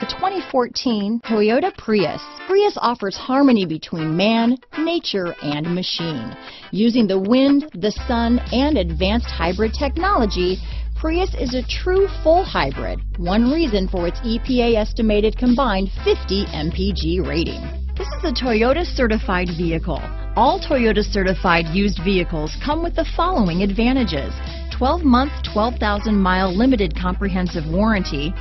The 2014 Toyota Prius. Prius offers harmony between man, nature, and machine. Using the wind, the sun, and advanced hybrid technology, Prius is a true full hybrid, one reason for its EPA estimated combined 50 mpg rating. This is a Toyota certified vehicle. All Toyota certified used vehicles come with the following advantages. 12-month, 12,000-mile limited comprehensive warranty,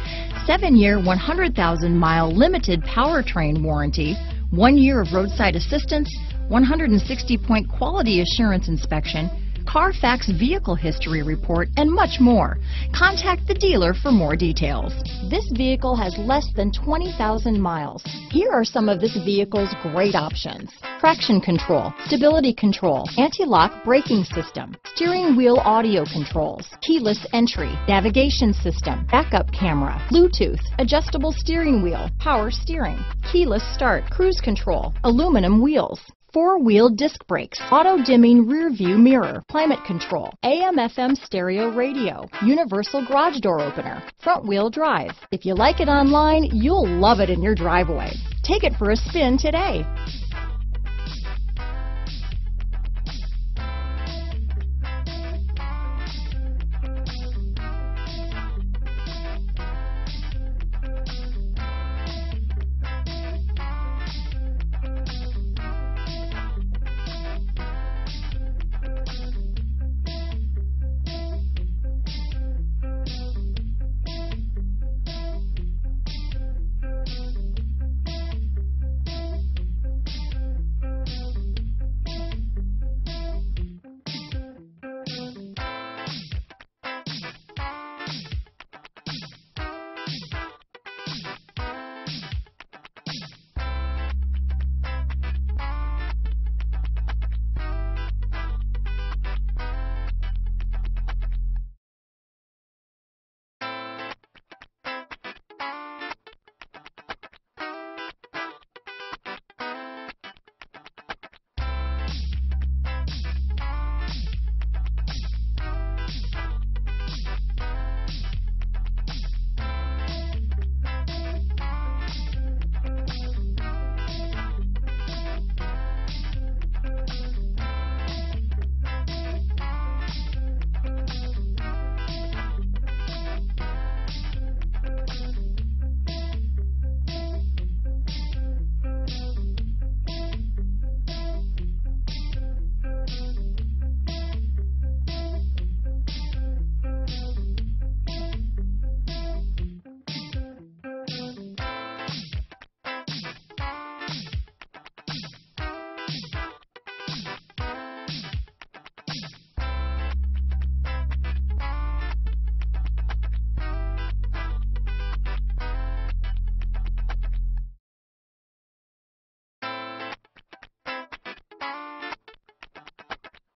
7-year, 100,000-mile limited powertrain warranty, 1 year of roadside assistance, 160-point quality assurance inspection, Carfax Vehicle History Report, and much more. Contact the dealer for more details. This vehicle has less than 20,000 miles. Here are some of this vehicle's great options. Traction control, stability control, anti-lock braking system, steering wheel audio controls, keyless entry, navigation system, backup camera, Bluetooth, adjustable steering wheel, power steering, keyless start, cruise control, aluminum wheels, four-wheel disc brakes, auto-dimming rear view mirror, climate control, AM-FM stereo radio, universal garage door opener, front-wheel drive. If you like it online, you'll love it in your driveway. Take it for a spin today.